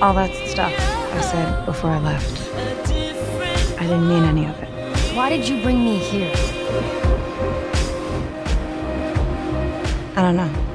All that stuff I said before I left. I didn't mean any of it. Why did you bring me here? I don't know.